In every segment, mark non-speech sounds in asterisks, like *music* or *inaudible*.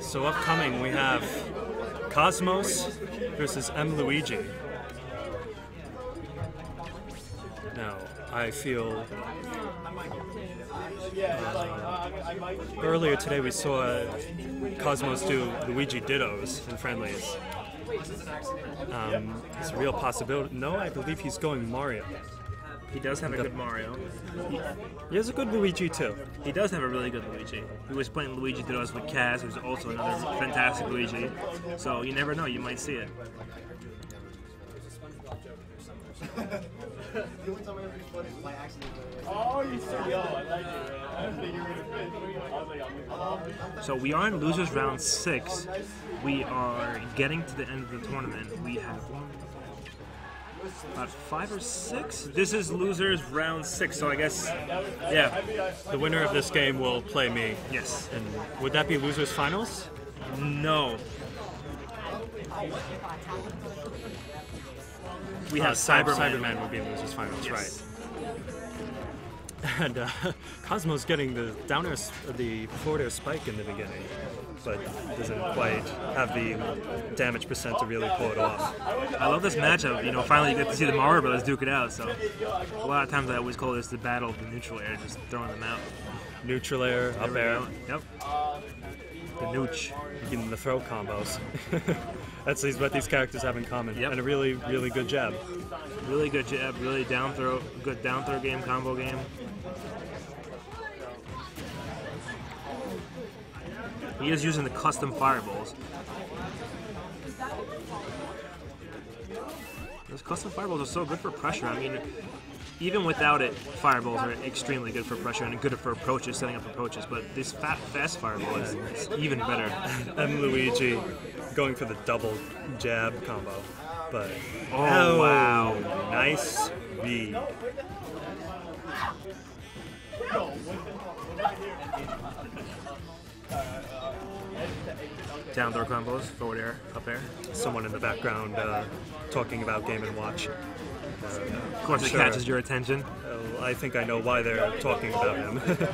So upcoming we have Cosmos versus M. Luigi. Now, I feel uh, earlier today we saw Cosmos do Luigi Dittos in friendlies. Um, it's a real possibility. No, I believe he's going Mario. He does have a good Mario. He has a good Luigi too. He does have a really good Luigi. He was playing Luigi Dittos with Kaz, who's also another fantastic Luigi. So you never know, you might see it. So we are in losers round six. We are getting to the end of the tournament. We have about five or six. This is losers round six, so I guess, yeah, The winner of this game will play me. yes. And would that be losers finals? No. We Uh, have Cyber Cyberman. Cyberman would be in losers finals, Yes. right? And uh, *laughs* Cosmo's getting the down air, the forward air spike in the beginning, but doesn't quite have the damage percent to really pull it off. I love this matchup. You know, finally you get to see the Mario Brothers duke it out. So a lot of times I always call this the battle of the neutral air, just throwing them out. Neutral air, up air, Yep. The nooch. getting the throw combos. *laughs* That's what these characters have in common. Yep. And a really, really good jab. Really good jab. Really down throw. Good down throw game. Combo game. He is using the custom fireballs. Those custom fireballs are so good for pressure. I mean, even without it, fireballs are extremely good for pressure and good for approaches, setting up approaches. But this fat, fast fireball is, is even better. *laughs* M. Luigi going for the double jab combo. But Oh, wow. nice read. Down throw combos, forward air, up air. Someone in the background uh, talking about Game and Watch. Of course, it Sure. catches your attention. Uh, I think I know why they're talking about him. *laughs*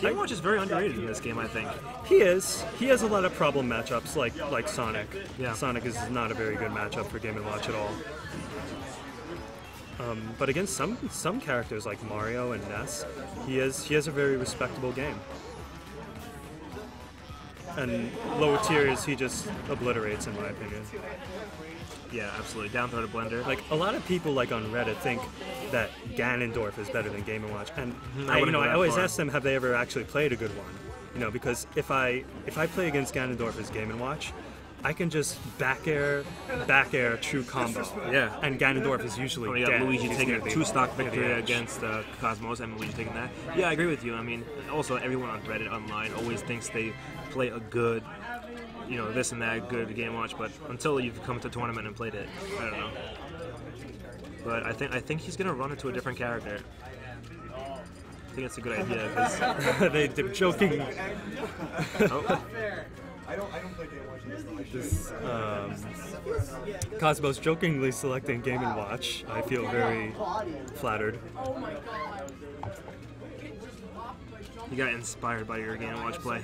Game Watch is very underrated in this game, I think. he is. He has a lot of problem matchups, like like Sonic. Yeah. Sonic is not a very good matchup for Game and Watch at all. Um, but against some some characters like Mario and Ness, he has he has a very respectable game. And lower tiers, he just obliterates, in my opinion. Yeah, absolutely. Down throw to blender. Like a lot of people, like on Reddit, think that Ganondorf is better than Game and Watch, and Mm-hmm. I I, you know, I always far. ask them, have they ever actually played a good one? You know, because if I if I play against Ganondorf as Game and Watch, I can just back air, back air, true combo. Yeah. And Ganondorf is usually Oh, we got dead. Luigi He's taking a two stock near the victory against uh, Cosmos and Luigi taking that. Yeah, I agree with you. I mean, also everyone on Reddit online always thinks they play a good, you know, this and that good game watch, but until you've come to a tournament and played it, I don't know. But I think I think he's gonna run into a different character. I think it's a good idea because *laughs* they, they're joking. *laughs* oh, Um, Cosmos jokingly selecting Game and Watch. I feel very flattered. You got inspired by your game & watch play.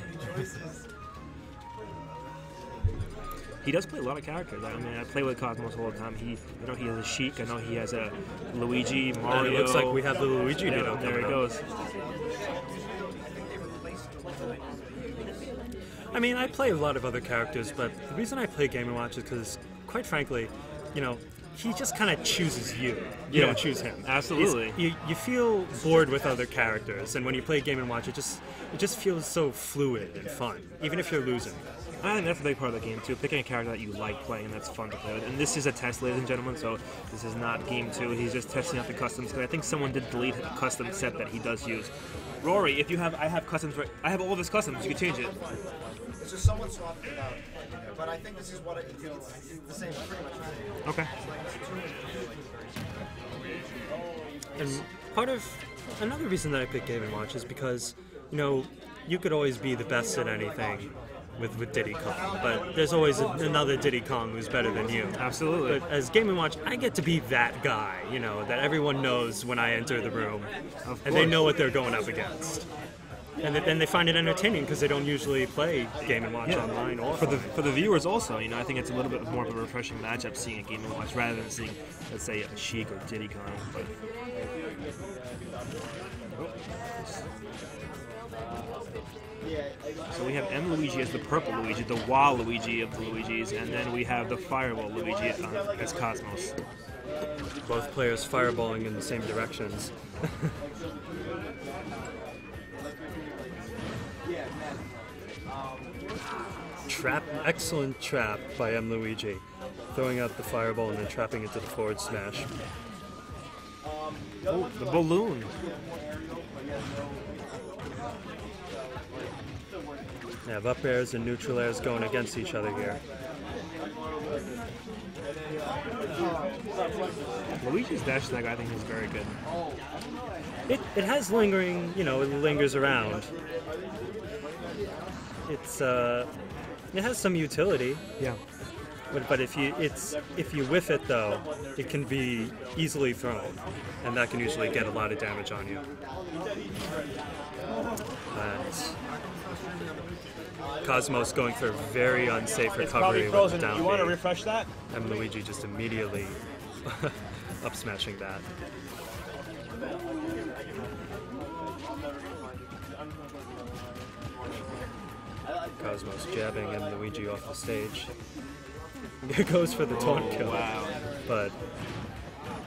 He does play a lot of characters. I mean, I play with Cosmos all the time. He, I know he has a Sheik. I know he has a Luigi, Mario. And it looks like we have the Luigi Yeah, there coming he goes. I mean, I play a lot of other characters, but the reason I play Game & Watch is because, quite frankly, you know, he just kind of chooses you. You Yeah, don't choose him. absolutely. He's- You, you feel bored with other characters, and when you play Game & Watch, it just it just feels so fluid and fun, even if you're losing. I think that's a big part of the game too. Picking a character that you like playing and that's fun to play with. And this is a test, ladies and gentlemen. So this is not game two. He's just testing out the customs. Because I think someone did delete a custom set that he does use. Rory, if you have, I have customs. Right, I have all of his customs. You can change it. It's just someone swapped it out. But I think this is what it, it's the same, pretty much. Okay. And part of another reason that I picked Game and Watch is because, you know, you could always be the best at anything, with, with Diddy Kong, but there's always another Diddy Kong who's better than you. Absolutely. But as Game and Watch, I get to be that guy, you know, that everyone knows when I enter the room, Of and they know what they're going up against. And th- then they find it entertaining because they don't usually play Game and Watch Yeah. online or for the for the viewers also, you know, I think it's a little bit more of a refreshing matchup seeing a game and watch rather than seeing, let's say, a Sheik or Diddy Kong. But oh. So we have M Luigi as the purple Luigi, the Waluigi of the Luigis, and then we have the Fireball Luigi uh, as Cosmos. both players fireballing in the same directions. *laughs* trap, excellent trap by M. Luigi, throwing out the fireball and then trapping it to the forward smash. Oh, the balloon. They have up airs and neutral airs going against each other here. Luigi's dash attack, I think, is very good. It, it has lingering, you know, it lingers around. It's uh, it has some utility, Yeah. but, but if you it's if you whiff it though, it can be easily thrown, and that can usually get a lot of damage on you. And Cosmos going for a very unsafe recovery with the down to refresh that? and Luigi just immediately *laughs* up smashing that. Cosmos jabbing and Luigi off the stage. *laughs* It goes for the taunt kill, Wow. but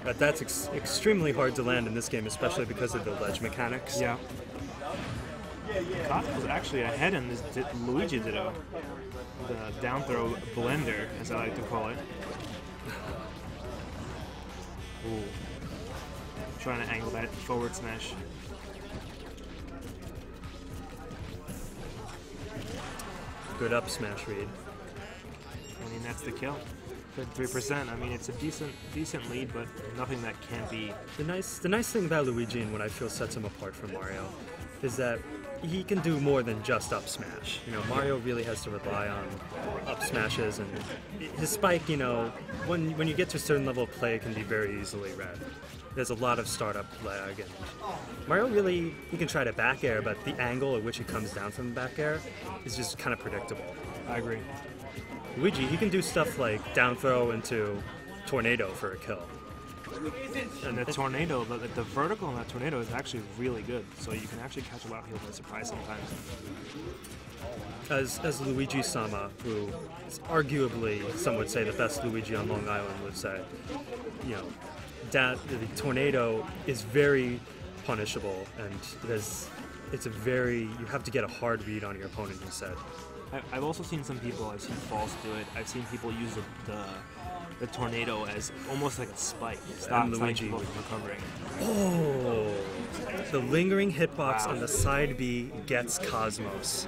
but that's ex- extremely hard to land in this game, especially because of the ledge mechanics. Yeah. Cosmos actually ahead in this Luigi Ditto. The down throw blender, as I like to call it. *laughs* Ooh. Trying to angle that forward smash. Good up smash read. I mean, that's the kill. 53%. I mean, it's a decent decent lead, but nothing that can't be. The nice, the nice thing about Luigi and what I feel sets him apart from Mario is that he can do more than just up smash. You know, Mario really has to rely on up smashes, and his spike. You know, when when you get to a certain level of play, it can be very easily read. There's a lot of startup lag, and Mario really he can try to back air, but the angle at which he comes down from the back air is just kind of predictable. I agree. Luigi, he can do stuff like down throw into tornado for a kill. And the tornado, the, the vertical on that tornado is actually really good. So you can actually catch a lot of people by surprise sometimes. as as Luigi Sama, who is arguably some would say the best Luigi on Long Island would say, you know, that the tornado is very punishable and there's it's a very you have to get a hard read on your opponent. He said, I, I've also seen some people. I've seen falls do it. I've seen people use the the, the tornado as almost like a spike. Stop And stopping Luigi. from recovering. "Oh, the lingering hitbox Wow. on the side B gets Cosmos."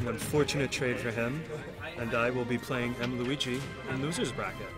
An unfortunate trade for him, and I will be playing M Luigi in losers bracket.